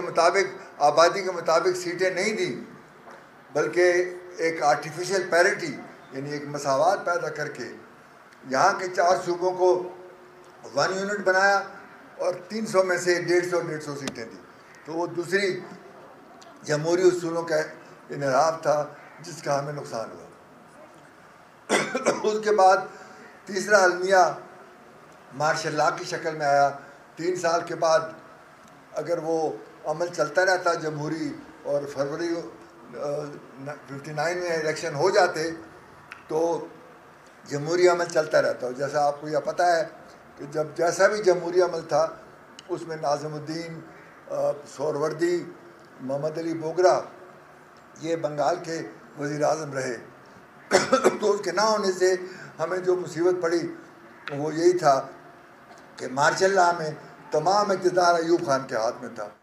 के मुताबिक, आबादी के मुताबिक सीटें नहीं दी, बल्कि एक आर्टिफिशियल पैरिटी यानी एक मसावत पैदा करके यहाँ के चार सूबों को वन यूनिट बनाया और 300 में से डेढ़ सौ डेढ़ सौ सीटें दी। तो वो दूसरी जमहूरी असूलों का इनराब था, जिसका हमें नुकसान हुआ। उसके बाद तीसरा अलमिया मार्शल लॉ की शक्ल में आया। तीन साल के बाद अगर वो अमल चलता रहता जमहूरी और फरवरी फिफ्टी नाइन में इलेक्शन हो जाते तो जमहूरी अमल चलता रहता। और जैसा आपको यह पता है कि जब जैसा भी जमहूरी अमल था, उसमें नाजमुद्दीन सोरवर्दी, मोहम्मद अली बोगरा, ये बंगाल के वज़ी अजम रहे। तो उसके ना होने से हमें जो मुसीबत पड़ी, वो यही था कि मार्शल में तमाम इकतदार अयूब खान के हाथ में था।